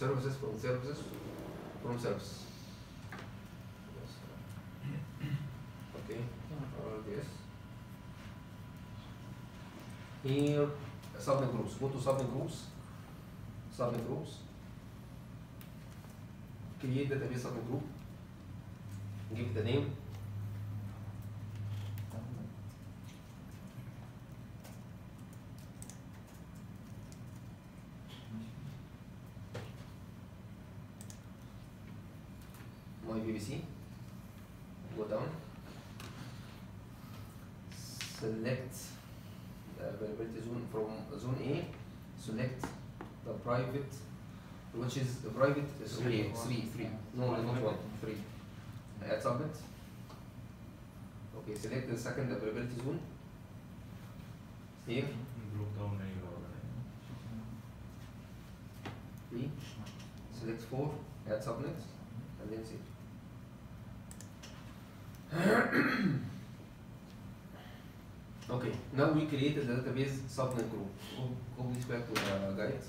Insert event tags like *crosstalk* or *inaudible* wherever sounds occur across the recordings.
services from services from services okay RDS here subnet groups go to subnet groups subnet groups create database subnet group give it a name my VPC go down select the availability zone from zone A. Select the private which is the private is three. three three. No not one three. Add subnet okay select the second availability zone. Here. Mm-hmm. Drop down anywhere. three. Select four. Add subnet mm-hmm. and then save *clears throat* okay now we created the database subnet group. Go, go please back to the guide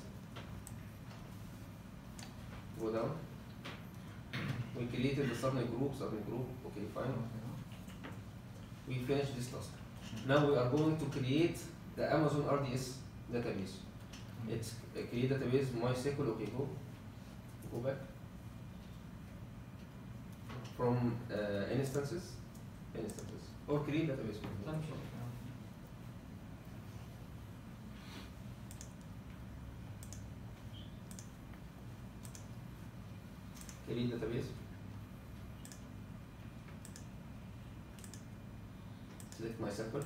go down. We created the subnet group subnet group. Okay fine. We finished this task. Now we are going to create the amazon rds database. It's a create database mysql. Okay go. Go back from uh, instances? Instances. Or create database create database. Select MySQL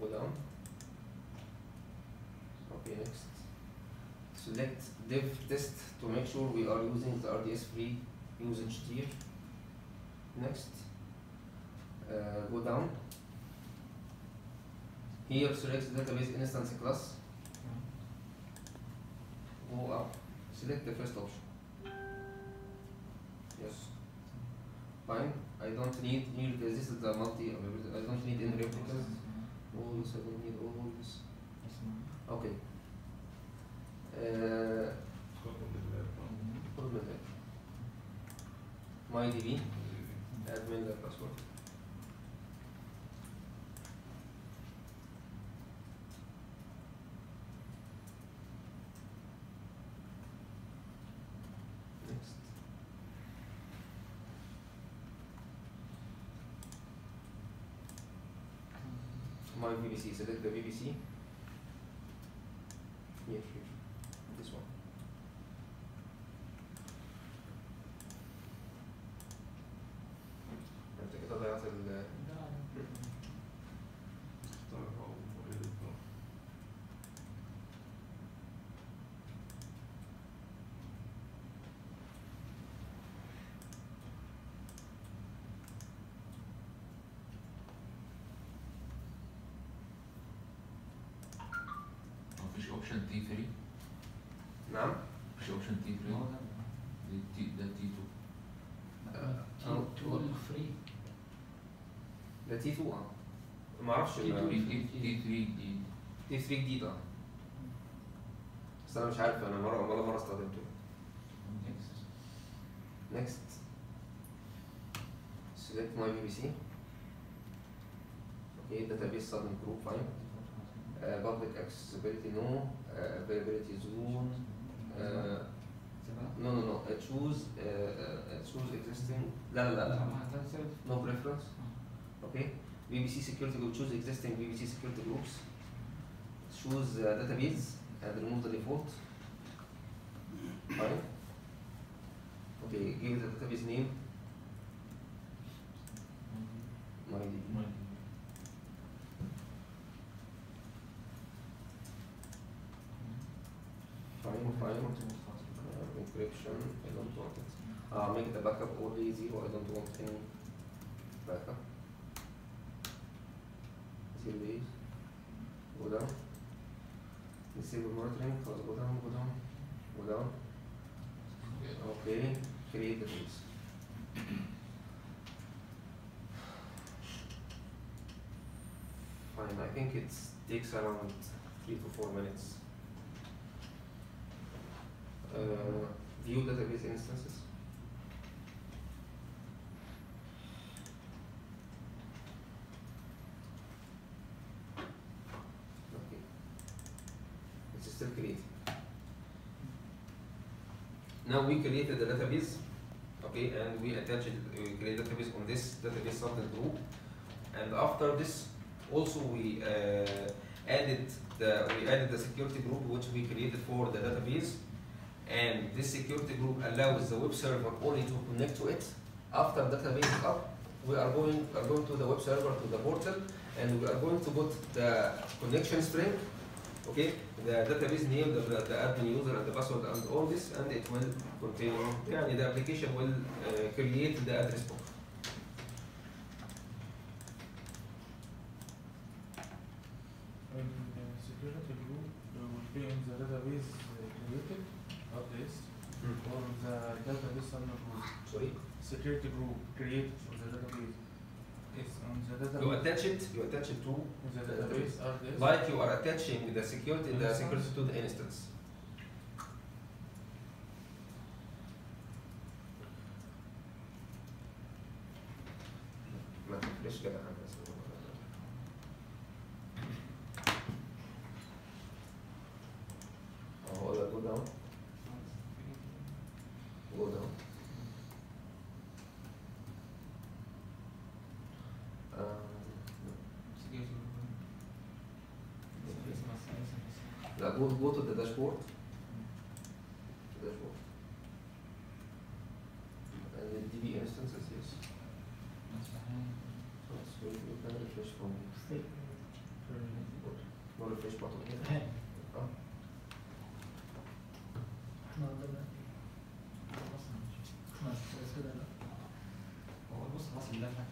go down. Okay next. Select dev test to make sure we are using the RDS free usage tier next. Uh, go down. Here select database instance class go up. Select the first option. Yes. Fine. I don't need here this is the multi I don't need any replicas. All this I don't need all this. Okay. Uh, MyDB admin the password my BBC select the BBC here here تي 3 نعم. مفيش اوبشن تي 3 دي تي ده تي 2 تول فري ده تي 2 آه. ما أعرفش T2. ال- تي تي تي 3 دي تي 3 جديد آه. بس أنا مش عارف أنا مرة ولا مرة استخدمته. Next. Select my BBC okay database subnet group fine Uh, public accessibility no, uh, availability zone. Uh, no no no uh, choose uh, uh, choose existing La la la. no preference. Okay. VPC security group choose existing VPC security groups. Choose uh, database and remove the default. Fine. Okay give it a database name. Fine uh, encryption I don't want it uh, make the backup only zero I don't want any backup. Zero days go down. Disable monitoring. Close go down go down. Go down. Okay create the database fine I think it takes around three to four minutes view database instances? Okay. It's still creating now we created the database okay and we attached it we create database on this database subnet group. And after this also we uh, added the we added the security group which we created for the database and this security group allows the web server only to connect to it after database is up we are going are going to the web server to the portal and we are going to put the connection string okay the database name the, the, the admin user and the password and all this and it will contain يعني the application will uh, create the address book And uh, security group uh, will be in the database uh, created of this or the database under group. sorry Security group created for the database is on the you database. attach it you attach it to The database are this. like you are attaching the security the security to the instance ما تفرش كده لا go go to the dashboard dashboard and the DB instances yes so you can refresh from no refresh button here اه احنا قدامنا خلاص خلاص كده لا هو بص خلاص اللي احنا